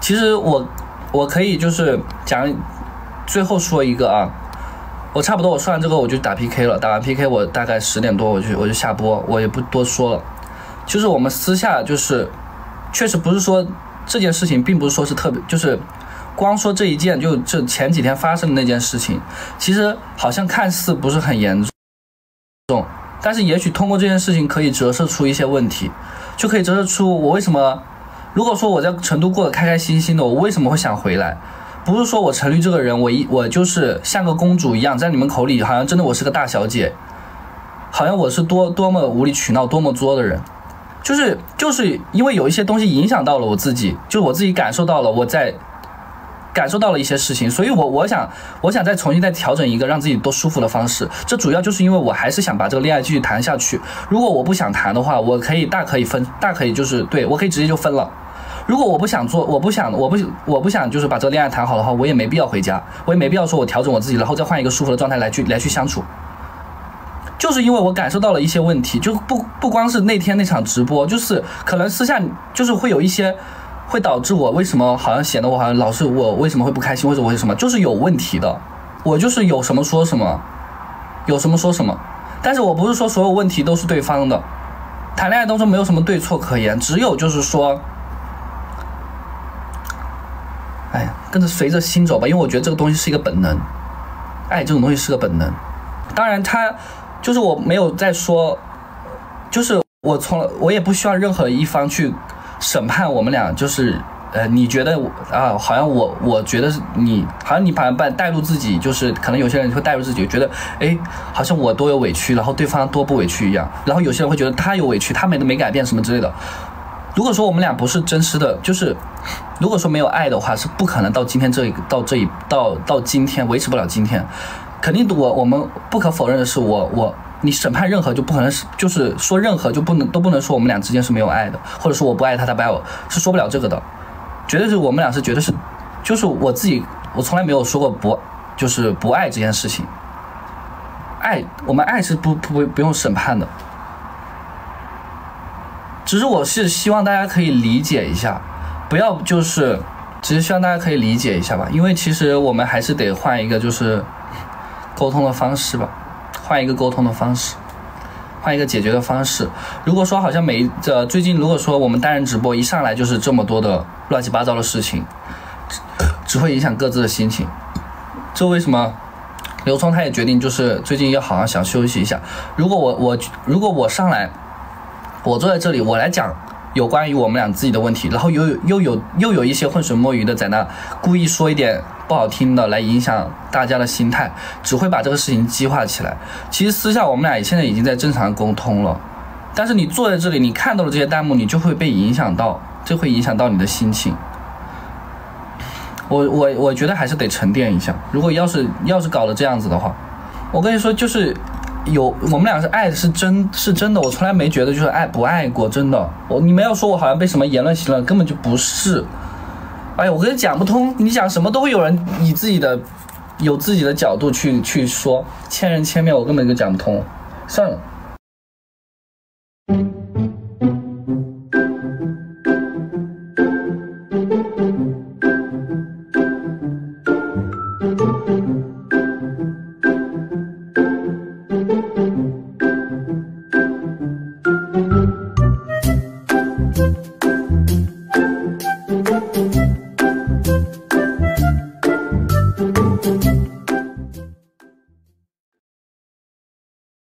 其实我我可以就是讲最后说一个啊，我差不多我说完这个我就打 PK 了，打完 PK 我大概十点多我就我就下播，我也不多说了。就是我们私下就是确实不是说这件事情，并不是说是特别就是光说这一件就这前几天发生的那件事情，其实好像看似不是很严重，但是也许通过这件事情可以折射出一些问题，就可以折射出我为什么。如果说我在成都过得开开心心的，我为什么会想回来？不是说我陈律这个人，我一我就是像个公主一样，在你们口里好像真的我是个大小姐，好像我是多多么无理取闹、多么作的人，就是就是因为有一些东西影响到了我自己，就我自己感受到了我在感受到了一些事情，所以我我想我想再重新再调整一个让自己多舒服的方式。这主要就是因为我还是想把这个恋爱继续谈下去。如果我不想谈的话，我可以大可以分，大可以就是对我可以直接就分了。如果我不想做，我不想，我不，我不想，就是把这个恋爱谈好的话，我也没必要回家，我也没必要说我调整我自己，然后再换一个舒服的状态来去来去相处。就是因为我感受到了一些问题，就不不光是那天那场直播，就是可能私下就是会有一些会导致我为什么好像显得我好像老是我为什么会不开心，或者我是什么就是有问题的，我就是有什么说什么，有什么说什么，但是我不是说所有问题都是对方的，谈恋爱当中没有什么对错可言，只有就是说。哎呀，跟着随着心走吧，因为我觉得这个东西是一个本能，爱这种东西是个本能。当然，他就是我没有在说，就是我从我也不需要任何一方去审判我们俩，就是呃，你觉得啊，好像我我觉得你，好像你把把带入自己，就是可能有些人会带入自己，觉得哎，好像我多有委屈，然后对方多不委屈一样，然后有些人会觉得他有委屈，他没没改变什么之类的。如果说我们俩不是真实的，就是如果说没有爱的话，是不可能到今天这一到这一到到今天维持不了今天。肯定我我们不可否认的是，我我你审判任何就不可能是就是说任何就不能都不能说我们俩之间是没有爱的，或者说我不爱他他不爱我是说不了这个的，绝对是我们俩是绝对是就是我自己我从来没有说过不就是不爱这件事情，爱我们爱是不不不用审判的。只是我是希望大家可以理解一下，不要就是，只是希望大家可以理解一下吧，因为其实我们还是得换一个就是沟通的方式吧，换一个沟通的方式，换一个解决的方式。如果说好像每这最近如果说我们单人直播一上来就是这么多的乱七八糟的事情，只会影响各自的心情。这为什么刘聪他也决定就是最近要好好想休息一下。如果我我如果我上来。我坐在这里，我来讲有关于我们俩自己的问题，然后又又有又有一些浑水摸鱼的在那故意说一点不好听的来影响大家的心态，只会把这个事情激化起来。其实私下我们俩现在已经在正常沟通了，但是你坐在这里，你看到了这些弹幕，你就会被影响到，这会影响到你的心情。我我我觉得还是得沉淀一下。如果要是要是搞得这样子的话，我跟你说就是。有我们俩是爱是真是真的，我从来没觉得就是爱不爱过，真的。我你没有说我好像被什么言论洗了，根本就不是。哎呀，我跟你讲不通，你讲什么都会有人以自己的有自己的角度去去说，千人千面，我根本就讲不通。算了。